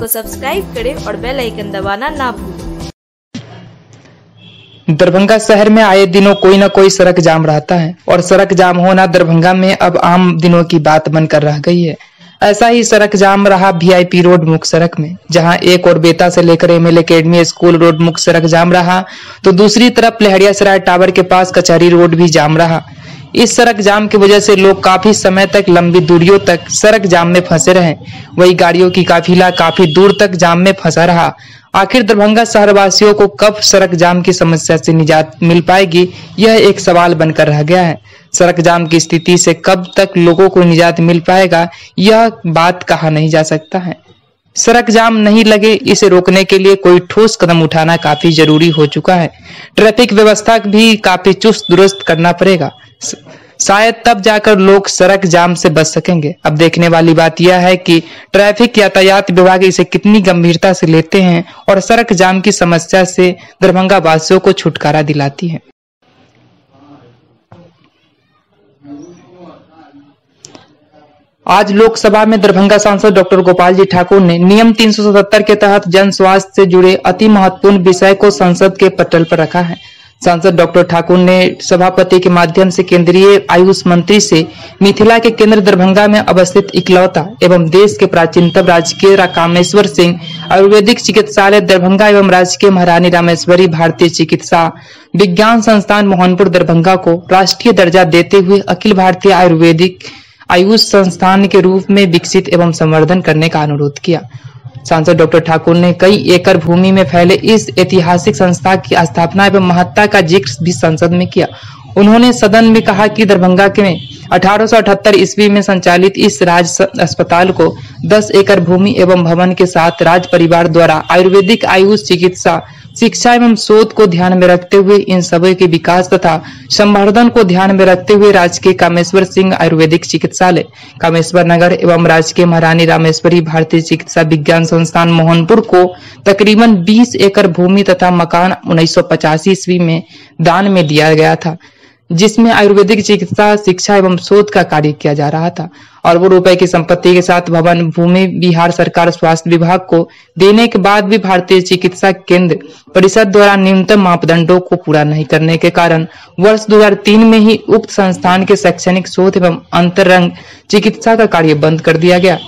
को सब्सक्राइब करें और बेल आइकन दबाना ना भूलें। दरभंगा शहर में आए दिनों कोई न कोई सड़क जाम रहता है और सड़क जाम होना दरभंगा में अब आम दिनों की बात बनकर रह गई है। ऐसा ही सड़क जाम रहा वीआईपी रोड मुख्य सड़क में, जहाँ एक और बेता से लेकर एमएल अकेडमी स्कूल रोड मुख्य सड़क जाम रहा तो दूसरी तरफ़ लहरिया सराय टावर के पास कचहरी रोड भी जाम रहा। इस सड़क जाम की वजह से लोग काफ़ी समय तक, लंबी दूरियों तक सड़क जाम में फंसे रहे। वही गाड़ियों की काफिला काफ़ी दूर तक जाम में फंसा रहा। आखिर दरभंगा शहरवासियों को कब सड़क जाम की समस्या से निजात मिल पाएगी, यह एक सवाल बनकर रह गया है। सड़क जाम की स्थिति से कब तक लोगों को निजात मिल पाएगा, यह बात कहा नहीं जा सकता है। सड़क जाम नहीं लगे, इसे रोकने के लिए कोई ठोस कदम उठाना काफ़ी ज़रूरी हो चुका है। ट्रैफ़िक व्यवस्था भी काफ़ी चुस्त दुरुस्त करना पड़ेगा। शायद तब जाकर लोग सड़क जाम से बच सकेंगे। अब देखने वाली बात यह है कि ट्रैफ़िक यातायात विभाग इसे कितनी गंभीरता से लेते हैं और सड़क जाम की समस्या से दरभंगा वासियों को छुटकारा दिलाती है। आज लोकसभा में दरभंगा सांसद डॉक्टर गोपाल जी ठाकुर ने नियम 377 के तहत जन स्वास्थ्य से जुड़े अति महत्वपूर्ण विषय को संसद के पटल पर रखा है। सांसद डॉक्टर ठाकुर ने सभापति के माध्यम से केंद्रीय आयुष मंत्री से मिथिला के केंद्र दरभंगा में अवस्थित इकलौता एवं देश के प्राचीनतम राजकीय कामेश्वर सिंह, आयुर्वेदिक चिकित्सालय दरभंगा एवं राजकीय महारानी रामेश्वरी भारतीय चिकित्सा विज्ञान संस्थान मोहनपुर दरभंगा को राष्ट्रीय दर्जा देते हुए अखिल भारतीय आयुर्वेदिक आयुष संस्थान के रूप में विकसित एवं संवर्धन करने का अनुरोध किया। सांसद डॉक्टर ठाकुर ने कई एकड़ भूमि में फैले इस ऐतिहासिक संस्था की स्थापना एवं महत्ता का ज़िक्र भी संसद में किया। उन्होंने सदन में कहा कि दरभंगा के में अठारह सौ अठहत्तर ईस्वी में संचालित इस राज अस्पताल को 10 एकड़ भूमि एवं भवन के साथ राज परिवार द्वारा आयुर्वेदिक आयुष चिकित्सा शिक्षा एवं शोध को ध्यान में रखते हुए इन सभी के विकास तथा संवर्धन को ध्यान में रखते हुए राजकीय कामेश्वर सिंह आयुर्वेदिक चिकित्सालय, कामेश्वर नगर एवं राजकीय महारानी रामेश्वरी भारतीय चिकित्सा विज्ञान संस्थान मोहनपुर को तकरीबन 20 एकड़ भूमि तथा मकान उन्नीस सौ पचासी ईस्वी में दान में दिया गया था। जिसमें आयुर्वेदिक चिकित्सा, शिक्षा एवं शोध का कार्य किया जा रहा था। और वो रुपए की संपत्ति के साथ भवन, भूमि, बिहार सरकार, स्वास्थ्य विभाग को देने के बाद भी भारतीय चिकित्सा केंद्र परिषद द्वारा न्यूनतम मापदंडों को पूरा नहीं करने के कारण वर्ष 2003 में ही उक्त संस्थान के शैक्षणिक शोध एवं अंतरंग चिकित्सा का कार्य बंद कर दिया गया।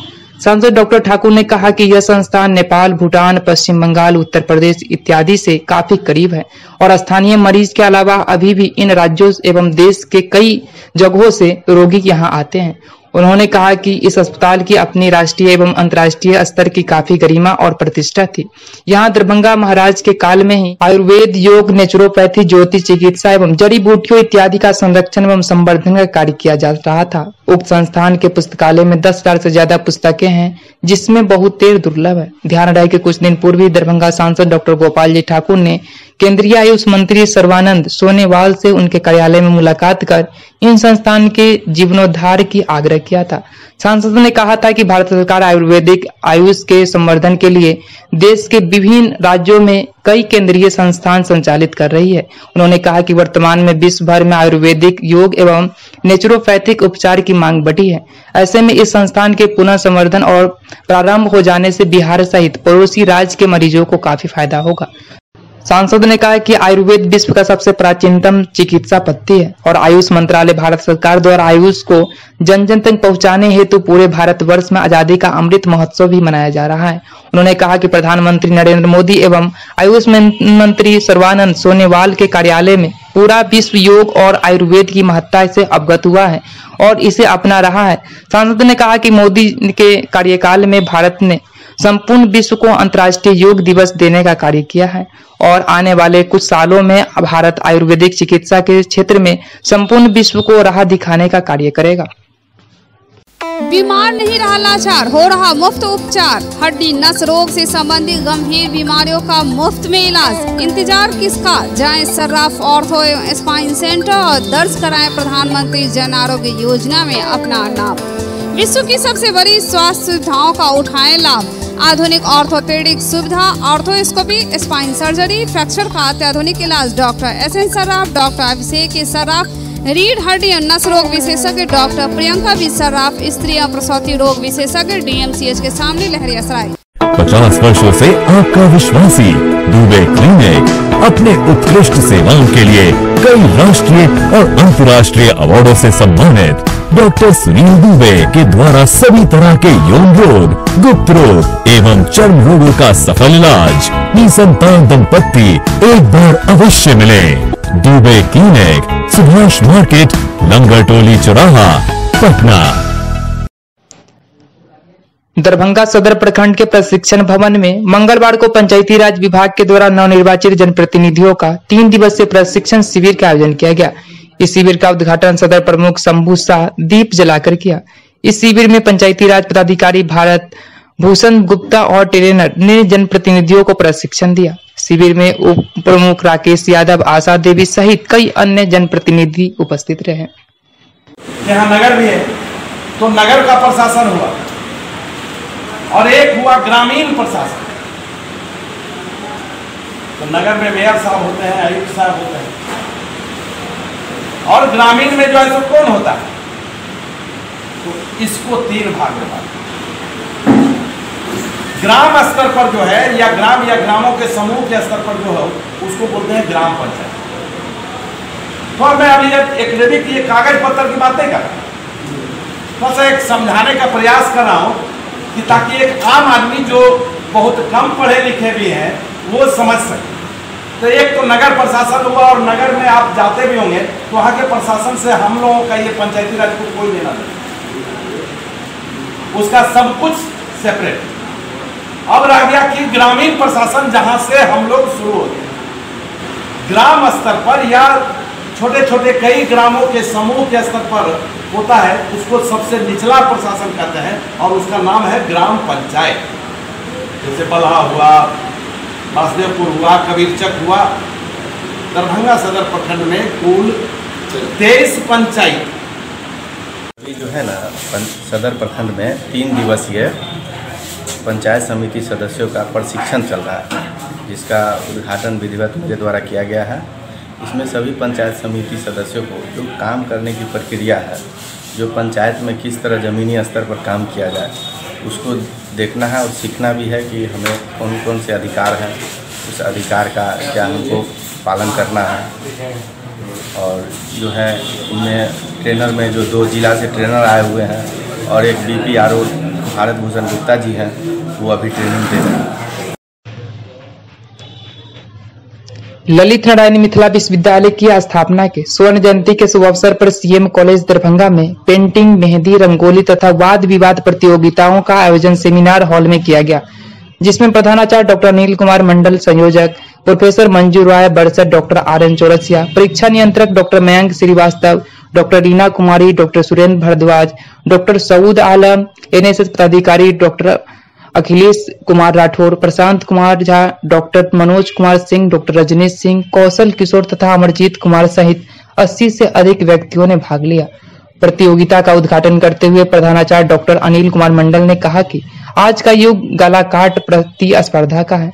सांसद डॉक्टर ठाकुर ने कहा कि यह संस्थान नेपाल, भूटान, पश्चिम बंगाल, उत्तर प्रदेश इत्यादि से काफ़ी करीब है और स्थानीय मरीज़ के अलावा अभी भी इन राज्यों एवं देश के कई जगहों से रोगी यहाँ आते हैं। उन्होंने कहा कि इस अस्पताल की अपनी राष्ट्रीय एवं अंतर्राष्ट्रीय स्तर की काफ़ी गरिमा और प्रतिष्ठा थी। यहाँ दरभंगा महाराज के काल में ही आयुर्वेद योग, नेचुरोपैथी, ज्योति चिकित्सा एवं जड़ी बूटियों इत्यादि का संरक्षण एवं संवर्धन का कार्य किया जा रहा था। उक्त संस्थान के पुस्तकालय में दस हज़ार से ज़्यादा पुस्तकें हैं, जिसमें बहुत तेर दुर्लभ है। ध्यान रहे कि कुछ दिन पूर्व दरभंगा सांसद डॉक्टर गोपाल जी ठाकुर ने केंद्रीय आयुष मंत्री सर्वानंद सोनेवाल से उनके कार्यालय में मुलाकात कर इन संस्थान के जीवनोद्धार की आग्रह किया था। सांसद ने कहा था कि भारत सरकार आयुर्वेदिक, आयुष के संवर्धन के लिए देश के विभिन्न राज्यों में कई केंद्रीय संस्थान संचालित कर रही है। उन्होंने कहा कि वर्तमान में विश्व भर में आयुर्वेदिक योग एवं नेचुरोपैथिक उपचार की मांग बढ़ी है। ऐसे में इस संस्थान के पुनः संवर्धन और प्रारंभ हो जाने से बिहार सहित पड़ोसी राज्य के मरीजों को काफ़ी फ़ायदा होगा। सांसद ने कहा कि आयुर्वेद विश्व का सबसे प्राचीनतम चिकित्सा पद्धति है और आयुष मंत्रालय भारत सरकार द्वारा आयुष को जन जन तक पहुँचाने हेतु पूरे भारत वर्ष में आज़ादी का अमृत महोत्सव भी मनाया जा रहा है। उन्होंने कहा कि प्रधानमंत्री नरेंद्र मोदी एवं आयुष मंत्री सर्वानंद सोनेवाल के कार्यालय में पूरा विश्व योग और आयुर्वेद की महत्ता से अवगत हुआ है और इसे अपना रहा है। सांसद ने कहा कि मोदी के कार्यकाल में भारत ने संपूर्ण विश्व को अंतर्राष्ट्रीय योग दिवस देने का कार्य किया है और आने वाले कुछ सालों में भारत आयुर्वेदिक चिकित्सा के क्षेत्र में संपूर्ण विश्व को राह दिखाने का कार्य करेगा। बीमार नहीं रहा लाचार, हो रहा मुफ़्त उपचार। हड्डी नस रोग से संबंधित गंभीर बीमारियों का मुफ़्त में इलाज। इंतज़ार किसका? जाएँ सर्राफ ऑर्थो स्पाइन सेंटर और दर्ज कराएँ प्रधानमंत्री जन आरोग्य योजना में अपना नाम। विश्व की सबसे बड़ी स्वास्थ्य सुविधाओं का उठाएँ लाभ। आधुनिक ऑर्थोपेडिक सुविधा, ऑर्थोस्कोपी, स्पाइन सर्जरी, फ्रैक्चर का अत्याधुनिक इलाज, doctor S N Sarraf doctor Abhishek Sarraf रीढ़ हड्डी और नस रोग विशेषज्ञ डॉक्टर प्रियंका बी सर्राफ स्त्री और प्रसूति रोग विशेषज्ञ डीएमसीएच के सामने लहरियासराय पचास वर्षों से आपका विश्वासी दुबे क्लिनिक, अपने उत्कृष्ट सेवाओं के लिए कई राष्ट्रीय और अंतर्राष्ट्रीय अवार्डों से सम्मानित। डॉक्टर सुनील दुबे के द्वारा सभी तरह के यौन रोग, गुप्त रोग एवं चर्म रोगों का सफल इलाज निसंतान दंपत्ति एक बार अवश्य मिले। दुबे क्लिनिक, सुभाष मार्केट, लंगर टोली चौराहा, पटना। दरभंगा सदर प्रखंड के प्रशिक्षण भवन में मंगलवार को पंचायती राज विभाग के द्वारा नवनिर्वाचित जनप्रतिनिधियों का तीन दिवसीय प्रशिक्षण शिविर का आयोजन किया गया। इस शिविर का उद्घाटन सदर प्रमुख शंभू शाह दीप जलाकर किया। इस शिविर में पंचायती राज पदाधिकारी भारत भूषण गुप्ता और ट्रेनर ने जनप्रतिनिधियों को प्रशिक्षण दिया। शिविर में उप प्रमुख राकेश यादव, आशा देवी सहित कई अन्य जनप्रतिनिधि उपस्थित रहे। यहाँ नगर भी है तो नगर का प्रशासन हुआ और एक हुआ ग्रामीण प्रशासन। तो नगर में मेयर साहब होते हैं, आयुक्त साहब होते हैं। और ग्रामीण में जो है तो कौन होता है? तो इसको तीन भाग में बांटा ग्राम स्तर पर जो है, या ग्राम या ग्रामों के समूह के स्तर पर जो है, उसको बोलते हैं ग्राम पंचायत। तो मैं अभी एक एक्रेडिट ये कागज़ पत्र की बात कर बस एक समझाने का प्रयास कर रहा हूँ कि ताकि एक आम आदमी जो बहुत कम पढ़े लिखे भी हैं, वो समझ सके। तो एक तो नगर प्रशासन हुआ और नगर में आप जाते भी होंगे तो वहाँ के प्रशासन से हम लोगों का ये पंचायती राज को कोई लेना नहीं। उसका सब कुछ सेपरेट अब रह गया कि ग्रामीण प्रशासन जहाँ से हम लोग शुरू होते हैं ग्राम स्तर पर या छोटे छोटे कई ग्रामों के समूह के स्तर पर होता है, उसको सबसे निचला प्रशासन कहते हैं और उसका नाम है ग्राम पंचायत। जैसे बलहा हुआ वासुदेवपुर हुआ, कबीरचक हुआ, दरभंगा सदर प्रखंड में कुल तेईस पंचायत। अभी जो है ना सदर प्रखंड में तीन दिवसीय पंचायत समिति सदस्यों का प्रशिक्षण चल रहा है, जिसका उद्घाटन विधिवत मेरे द्वारा किया गया है। इसमें सभी पंचायत समिति सदस्यों को जो काम करने की प्रक्रिया है, जो पंचायत में किस तरह ज़मीनी स्तर पर काम किया जाए, उसको देखना है और सीखना भी है कि हमें कौन कौन से अधिकार हैं। उस अधिकार का क्या हमको पालन करना है। और जो है उनमें ट्रेनर में जो दो जिला से ट्रेनर आए हुए हैं और एक B P R O Bharat Bhushan Gupta ji हैं, वो अभी ट्रेनिंग दे रहे हैं। ललित नारायण मिथिला विश्वविद्यालय की स्थापना के स्वर्ण जयंती के शुभ अवसर पर सीएम कॉलेज दरभंगा में पेंटिंग, मेहंदी, रंगोली तथा वाद विवाद प्रतियोगिताओं का आयोजन सेमिनार हॉल में किया गया, जिसमें प्रधानाचार्य डॉक्टर अनिल कुमार मंडल, संयोजक प्रोफेसर मंजू राय बरसठ डॉक्टर आर एन चौरसिया, परीक्षा नियंत्रक doctor Mayank Srivastava, doctor Reena Kumari, doctor Surendra Bharadwaj, doctor Saud Alam, NSS पदाधिकारी doctor Akhilesh Kumar Rathore, Prashant Kumar Jha, doctor Manoj Kumar Singh, doctor Rajnish Singh, Kaushal Kishore तथा अमरजीत कुमार सहित 80 से अधिक व्यक्तियों ने भाग लिया। प्रतियोगिता का उद्घाटन करते हुए प्रधानाचार्य डॉक्टर अनिल कुमार मंडल ने कहा कि आज का युग गलाकाट प्रतिस्पर्धा का है।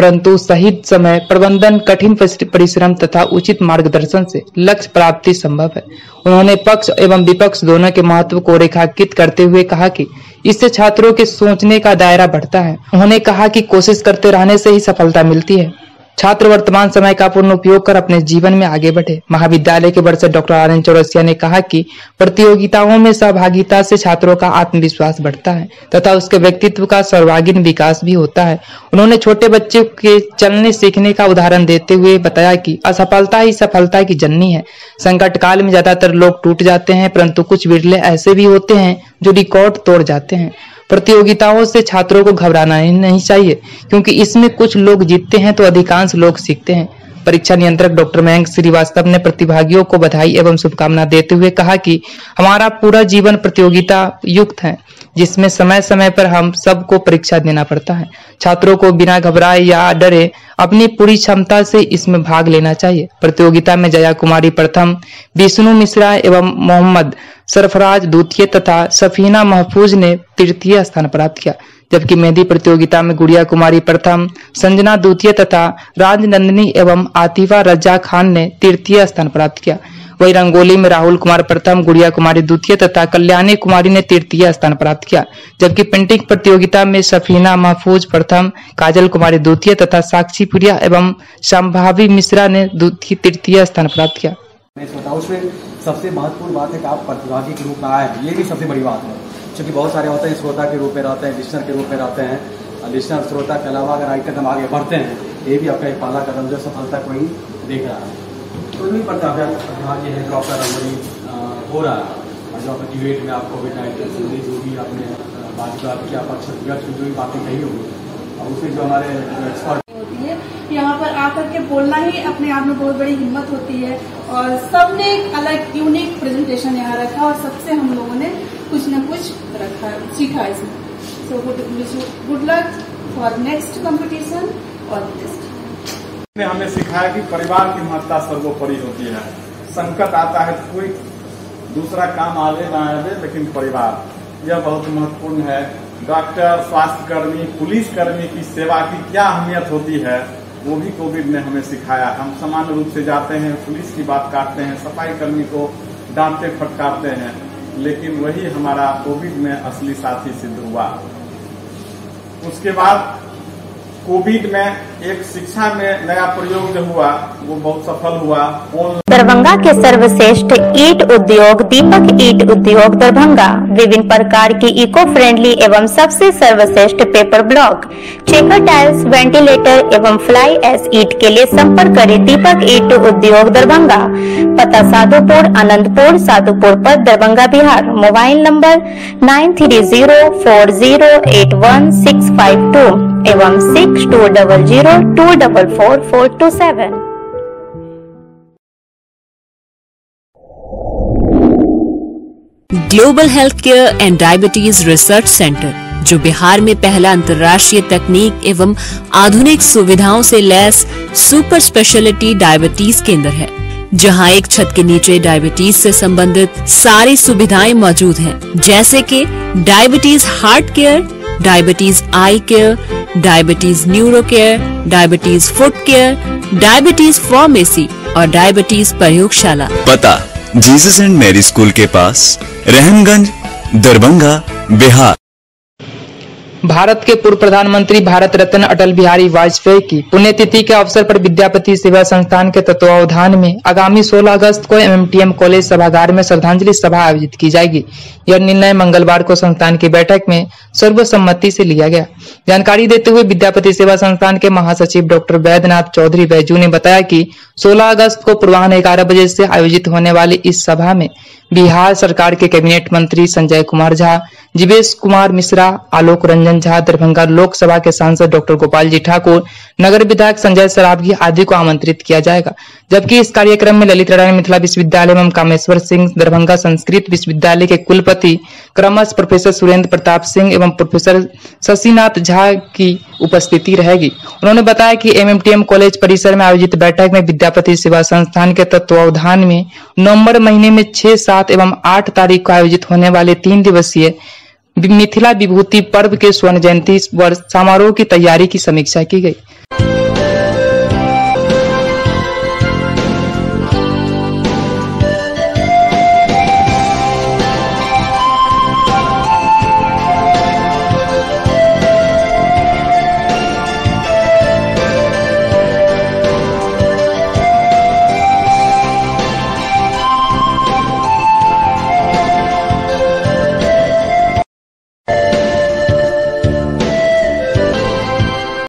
परंतु सही समय प्रबंधन, कठिन परिश्रम तथा उचित मार्गदर्शन से लक्ष्य प्राप्ति संभव है। उन्होंने पक्ष एवं विपक्ष दोनों के महत्व को रेखांकित करते हुए कहा कि इससे छात्रों के सोचने का दायरा बढ़ता है। उन्होंने कहा कि कोशिश करते रहने से ही सफलता मिलती है। छात्र वर्तमान समय का पूर्ण उपयोग कर अपने जीवन में आगे बढ़े। महाविद्यालय के वर्ष डॉक्टर आर एन चौरसिया ने कहा कि प्रतियोगिताओं में सहभागिता से छात्रों का आत्मविश्वास बढ़ता है तथा उसके व्यक्तित्व का सर्वांगीण विकास भी होता है। उन्होंने छोटे बच्चे के चलने सीखने का उदाहरण देते हुए बताया कि असफलता ही सफलता की जननी है। संकट काल में ज़्यादातर लोग टूट जाते हैं, परंतु कुछ बिरले ऐसे भी होते हैं जो रिकॉर्ड तोड़ जाते हैं। प्रतियोगिताओं से छात्रों को घबराना ही नहीं चाहिए, क्योंकि इसमें कुछ लोग जीतते हैं तो अधिकांश लोग सीखते हैं। परीक्षा नियंत्रक डॉक्टर मयंक श्रीवास्तव ने प्रतिभागियों को बधाई एवं शुभकामना देते हुए कहा कि हमारा पूरा जीवन प्रतियोगिता युक्त है। जिसमें समय समय पर हम सबको परीक्षा देना पड़ता है। छात्रों को बिना घबराए या डरे अपनी पूरी क्षमता से इसमें भाग लेना चाहिए। प्रतियोगिता में जया कुमारी प्रथम, विष्णु मिश्रा एवं मोहम्मद सरफराज द्वितीय तथा सफीना महफूज ने तृतीय स्थान प्राप्त किया। जबकि मेहंदी प्रतियोगिता में गुड़िया कुमारी प्रथम, संजना द्वितीय तथा राजनंदिनी एवं आतिफा रज्जा खान ने तृतीय स्थान प्राप्त किया। वही रंगोली में राहुल कुमार प्रथम गुड़िया कुमारी द्वितीय तथा कल्याणी कुमारी ने तृतीय स्थान प्राप्त किया, जबकि पेंटिंग प्रतियोगिता में सफीना महफूज, प्रथम काजल कुमारी द्वितीय तथा साक्षी प्रिया एवं संभावी मिश्रा ने तृतीय स्थान प्राप्त किया। सबसे महत्वपूर्ण बात है कि आप प्रतिभागी के रूप में आए ये भी सबसे बड़ी बात है, क्योंकि बहुत सारे होते हैं, श्रोता के रूप में रहते हैं लिस्नर के रूप में रहते हैं। श्रोता के अलावा अगर कदम आगे बढ़ते हैं, ये भी आपका एक पहला कदम जो सफलता को ही देख रहा है। तो नहीं पड़ता प्रतिभागी है जो आपका रंगोली हो रहा है। जो आपका डिबेट में आप कोविड नाइन्टीन जो भी आपने बात किया पक्ष जो भी बातें कही होगी और उसमें जो हमारे एक्सपर्ट यहाँ पर आकर के बोलना ही अपने आप में बहुत बड़ी हिम्मत होती है। और सबने एक अलग यूनिक प्रेजेंटेशन यहाँ रखा और सबसे हम लोगों ने कुछ न कुछ रखा, सीखा इसमें। So good good luck for next competition और टेस्ट ने हमें सिखाया कि परिवार की महत्ता सर्वोपरि होती है। संकट आता है तो कोई दूसरा काम आवे ना आवे लेकिन परिवार, यह बहुत महत्वपूर्ण है। डॉक्टर स्वास्थ्य कर्मी पुलिस कर्मी की सेवा की क्या अहमियत होती है, वो भी कोविड ने हमें सिखाया। हम सामान्य रूप से जाते हैं, पुलिस की बात काटते हैं, सफ़ाई कर्मी को डांटते फटकारते हैं, लेकिन वही हमारा कोविड में असली साथी सिद्ध हुआ। उसके बाद कोविड में एक शिक्षा में नया प्रयोग जो हुआ, वो बहुत सफल हुआ। दरभंगा के सर्वश्रेष्ठ ईट उद्योग, दीपक ईट उद्योग दरभंगा। विभिन्न प्रकार की इको फ्रेंडली एवं सबसे सर्वश्रेष्ठ paper block checker tiles ventilator एवं फ्लाई एस ईट के लिए संपर्क करें दीपक ईट उद्योग दरभंगा। पता साधुपुर, आनंदपुर, साधुपुर पर Darbhanga Bihar. Mobile number nine three zero four zero eight one six five two. एवं six two double zero two double four four two seven global health care and diabetes research centre जो बिहार में पहला अंतर्राष्ट्रीय तकनीक एवं आधुनिक सुविधाओं से लैस सुपर स्पेशलिटी डायबिटीज़ केंद्र है जहाँ एक छत के नीचे डायबिटीज़ से संबंधित सारी सुविधाएँ मौजूद हैं जैसे कि diabetes heart care diabetes eye care diabetes neuro care diabetes foot care diabetes pharmacy और डायबिटीज़ प्रयोगशाला। पता जीसस एंड मैरी स्कूल के पास, रहमगंज, दरभंगा, बिहार। भारत के पूर्व प्रधानमंत्री भारत रत्न अटल बिहारी वाजपेयी की पुण्यतिथि के अवसर पर विद्यापति सेवा संस्थान के तत्वावधान में आगामी 16 अगस्त को एमएमटीएम कॉलेज सभागार में श्रद्धांजलि सभा आयोजित की जाएगी। यह निर्णय मंगलवार को संस्थान की बैठक में सर्वसम्मति से लिया गया। जानकारी देते हुए विद्यापति सेवा संस्थान के महासचिव डॉक्टर वैद्यनाथ चौधरी बैजू ने बताया की सोलह अगस्त को पूर्वाह्न ग्यारह बजे से आयोजित होने वाली इस सभा में बिहार सरकार के कैबिनेट मंत्री संजय कुमार झा जीवेश कुमार मिश्रा, आलोक रंजन झा, दरभंगा लोकसभा के सांसद डॉक्टर गोपाल जी ठाकुर, नगर विधायक संजय सराबगी आदि को आमंत्रित किया जाएगा। जबकि इस कार्यक्रम में ललित नारायण मिथिला विश्वविद्यालय एवं कामेश्वर सिंह, दरभंगा संस्कृत विश्वविद्यालय के कुलपति क्रमश प्रोफेसर सुरेंद्र प्रताप सिंह एवं प्रोफेसर शशिनाथ झा की उपस्थिति रहेगी। उन्होंने बताया कि एमएमटीएम कॉलेज परिसर में आयोजित बैठक में विद्यापति सेवा संस्थान के तत्वावधान में नवंबर महीने में छह, सात एवं आठ तारीख को आयोजित होने वाले तीन दिवसीय मिथिला विभूति पर्व के स्वर्ण जयंती वर्ष समारोह की तैयारी की समीक्षा की गई।